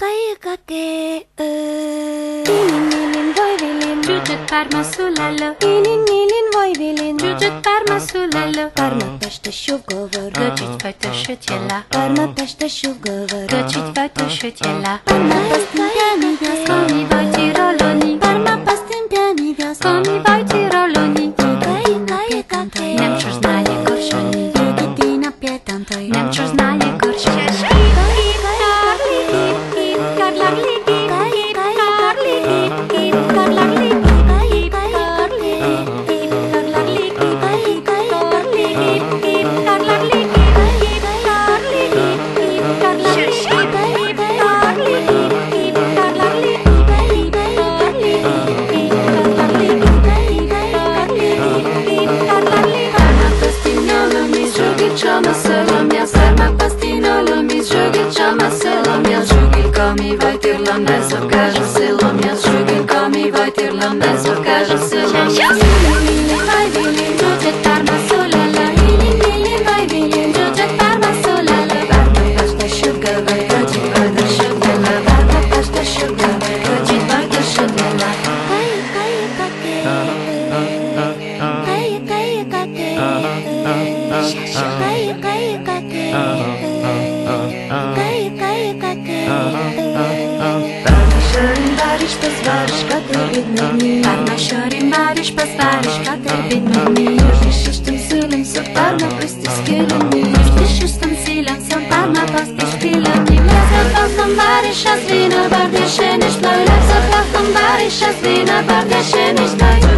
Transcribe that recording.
caie cate Ilin, ilin, voi vilin, juget parma sulală Ilin, ilin, voi vilin, juget parma sulală Parma pește șugovor, găcici fătă șutela Parma pește șugovor, găcici fătă șutela Parma pastâmpiani vias, comi voi tiroloni Parma pastâmpiani vias, comi voi tiroloni Tutina pietantoi, nem ciușnali gorșoni Tutina pietantoi, nem ciușnali gorșoni mi žugi čama selo mja Žugi komi vai tirlam neso kaže selo mja Žugi komi vai tirlam neso kaže selo mja Lili vai vili žuđe tarma sulala Lili lili vai vili žuđe tarma sulala Varma pašta šuga vai gađi vai da šugela Varma pašta šuga vai gađi vai da šugela Parma šorim variš pa zvariš kad te vidno mi Parma Dar iš tas varš, kad tai vaidmenį Parna šiori mariš pas varš, kad tai vaidmenį Išrišis tam silim su parna prasti skilimi Išrišis tam silim su parna prasti skilimi Lėzat pasam varišas vyna, bardėšeniš bloj Lėzat pasam varišas vyna, bardėšeniš bloj